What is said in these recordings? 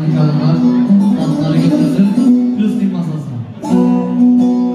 Hadi kadınlar tatlıları getirsin. Filistin masasına.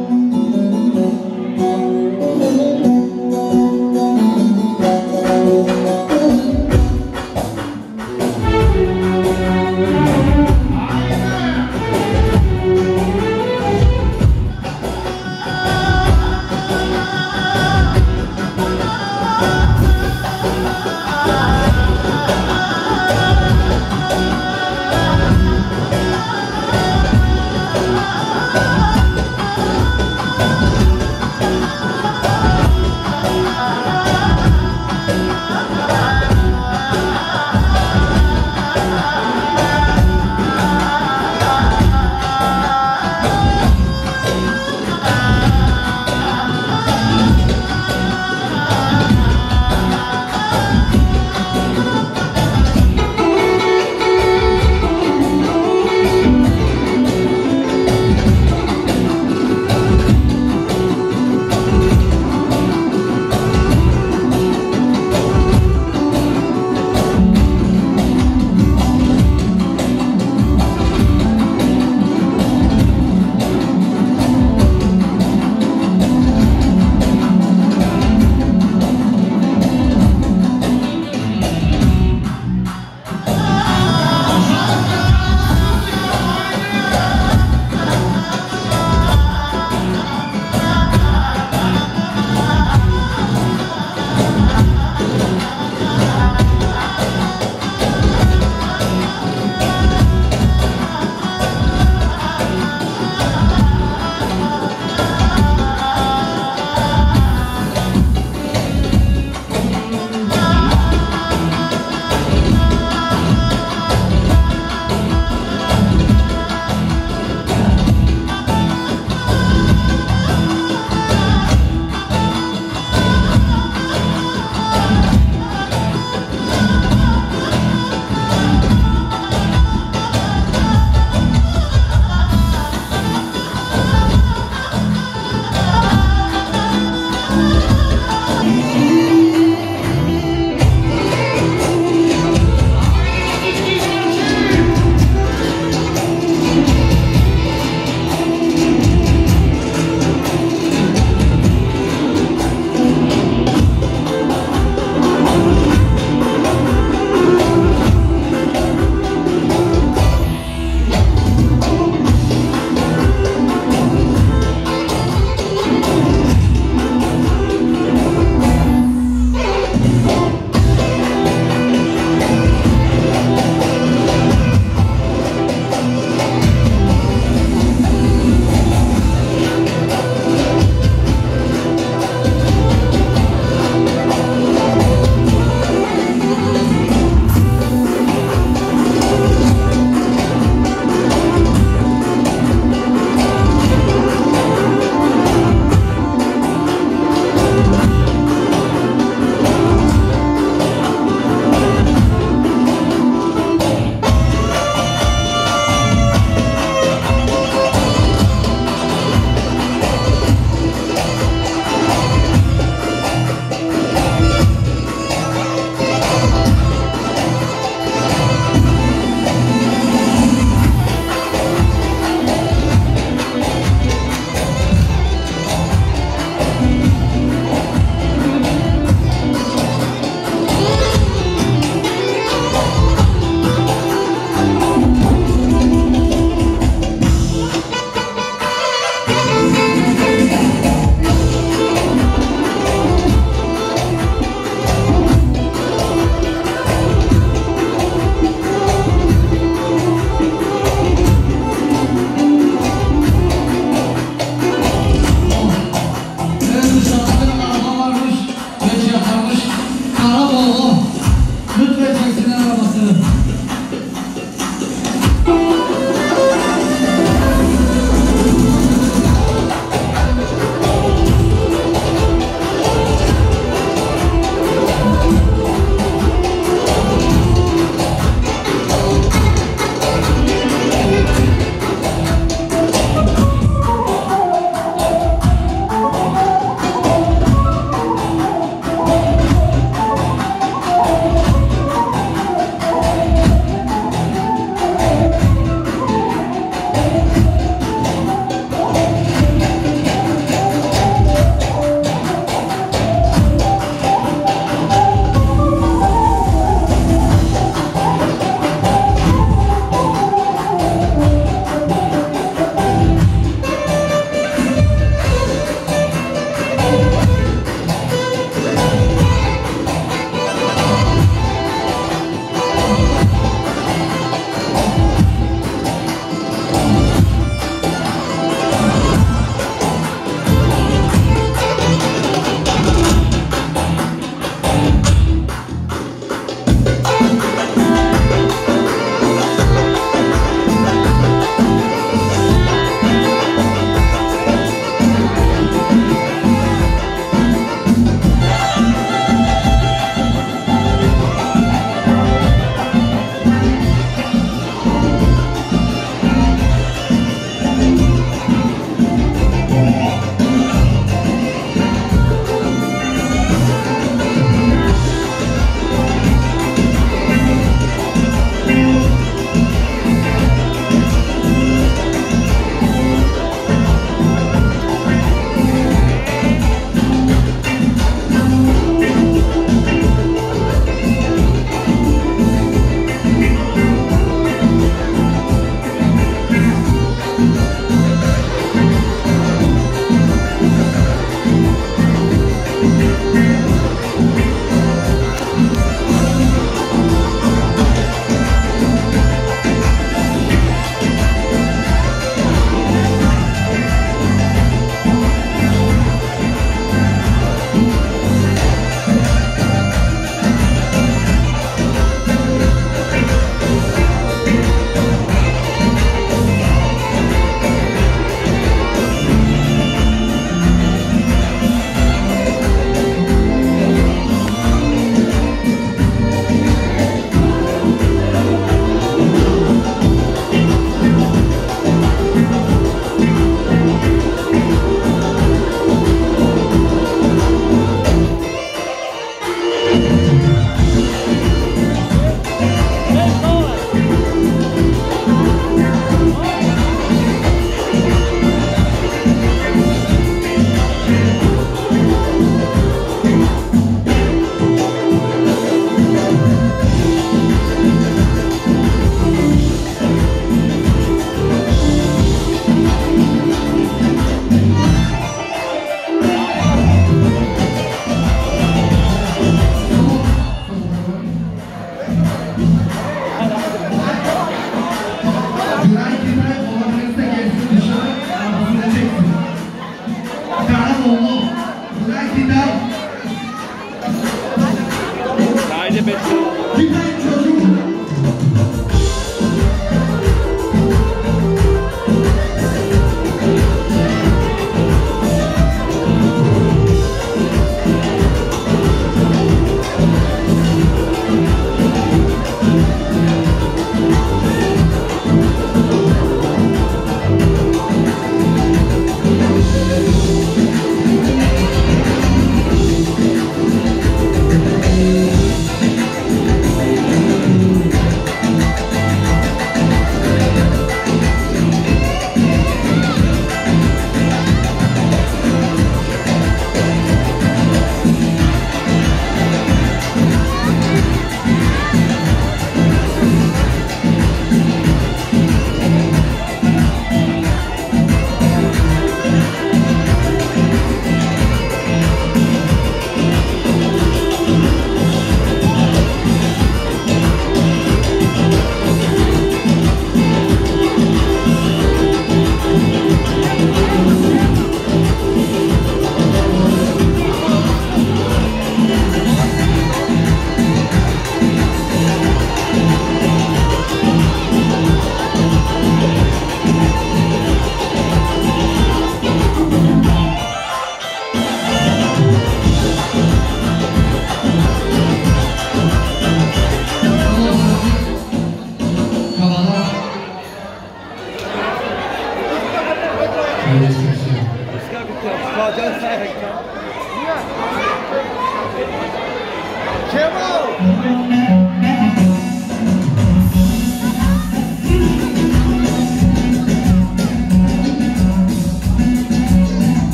Benson.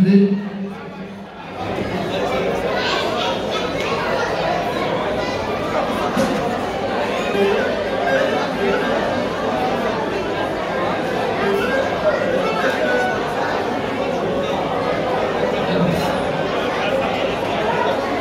de